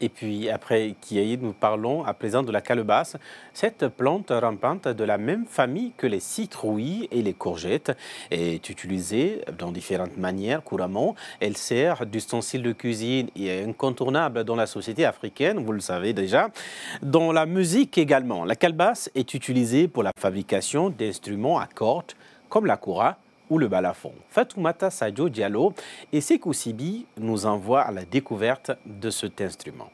Et puis après Kiaïd, nous parlons à présent de la calebasse. Cette plante rampante de la même famille que les citrouilles et les courgettes est utilisée dans différentes manières couramment. Elle sert d'ustensile de cuisine et est incontournable dans la société africaine, vous le savez déjà. Dans la musique également, la calebasse est utilisée pour la fabrication d'instruments à cordes comme la koura ou le balafon. Fatoumata Sadio Diallo et Sekou Sibi nous envoient à la découverte de cet instrument.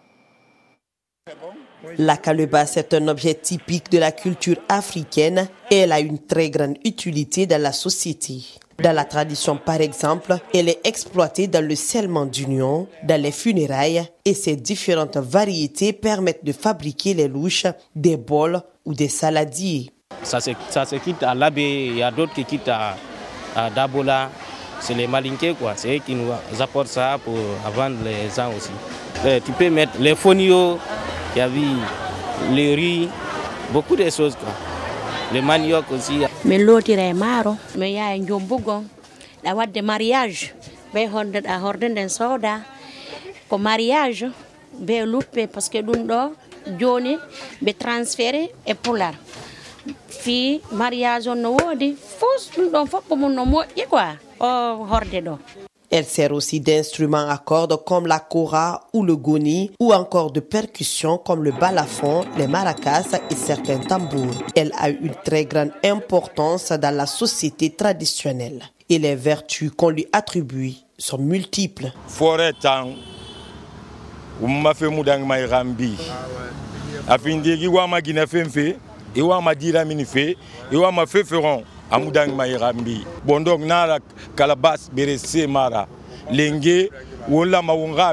La calebasse est un objet typique de la culture africaine et elle a une très grande utilité dans la société. Dans la tradition, par exemple, elle est exploitée dans le scellement d'union, dans les funérailles et ses différentes variétés permettent de fabriquer les louches, des bols ou des saladiers. Ça se, quitte à l'abbé, il y a d'autres qui quittent à, à Dabola. C'est les malinqués, quoi. C'est eux qui nous apportent ça pour vendre les gens aussi. Euh, tu peux mettre les fonios, il y a les riz, beaucoup de choses, quoi. Le manioc aussi. Mais l'autre est maro, mais il y a un jombugon, la voie de mariage, ben horde a den soda, comme mariage, ben loupe parce que l'on doit joni be transféré et pour là fi mariage on no wodi fos ɗum ɗon fof ko mum no moƴƴi quoi. O horde ɗo. Elle sert aussi d'instruments à cordes comme la kora ou le goni ou encore de percussions comme le balafon, les maracas et certains tambours. Elle a une très grande importance dans la société traditionnelle. Et les vertus qu'on lui attribue sont multiples. Forêt tang, berese mara.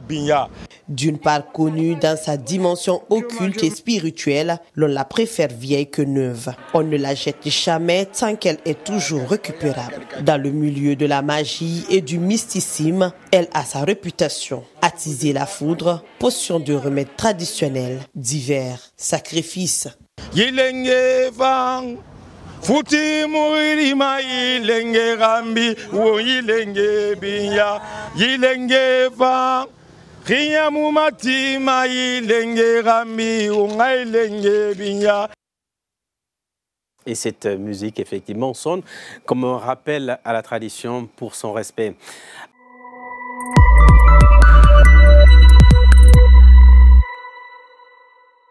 Binya. D'une part connue dans sa dimension occulte et spirituelle, l'on la préfère vieille que neuve. On ne la jette jamais tant qu'elle est toujours récupérable. Dans le milieu de la magie et du mysticisme, elle a sa réputation. Attiser la foudre, potion de remède traditionnel, divers, sacrifices. Yilenge vang. futi muirima yilenge gambi wo yilenge binya yilenge fa khiya mumatima yilenge gambi wo ngailenge binya Et cette musique, effectivement, sonne comme un rappel à la tradition pour son respect.